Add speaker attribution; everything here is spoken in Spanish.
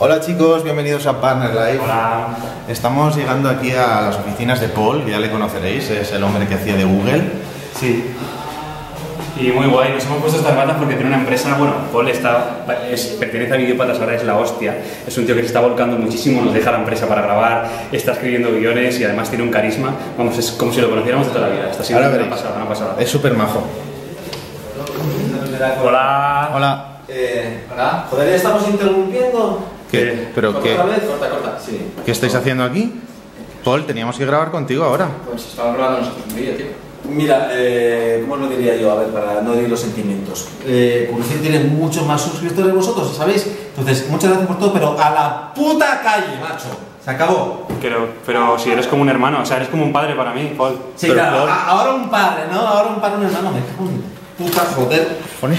Speaker 1: Hola chicos, bienvenidos a Partner Live.
Speaker 2: Hola.
Speaker 1: Estamos llegando aquí a las oficinas de Paul, ya le conoceréis, es el hombre que hacía de Google.
Speaker 2: Sí. Y muy guay, nos hemos puesto estas batas porque tiene una empresa, bueno, Paul está, es, pertenece a Videopatas, ahora es la hostia. Es un tío que se está volcando muchísimo, nos deja la empresa para grabar, está escribiendo guiones y además tiene un carisma. Vamos, es como si lo conociéramos de toda la vida. Está siendo
Speaker 1: Ahora
Speaker 2: una pasada, una pasada.
Speaker 1: Es súper majo.
Speaker 2: Hola.
Speaker 1: Hola.
Speaker 3: Eh, hola. Joder, ¿estamos interrumpiendo?
Speaker 1: ¿Qué? ¿Pero
Speaker 3: ¿Corta
Speaker 1: qué,
Speaker 3: otra vez? Corta, corta, sí.
Speaker 1: qué estáis haciendo aquí? Paul, teníamos que grabar contigo ahora.
Speaker 4: Pues estamos grabando nosotros un vídeo, tío.
Speaker 3: Mira, eh, ¿cómo lo diría yo? A ver, para no herir los sentimientos. Eh, tiene muchos más suscriptores que vosotros, ¿sabéis? Entonces, muchas gracias por todo, pero a la puta calle, macho. Se acabó.
Speaker 2: Pero, pero si eres como un hermano, o sea, eres como un padre para mí, Paul.
Speaker 3: Sí,
Speaker 1: Pero
Speaker 3: claro,
Speaker 1: Paul-
Speaker 3: ahora un padre, ¿no? Ahora un padre, un hermano. Me cago en puta joder.
Speaker 1: Pone.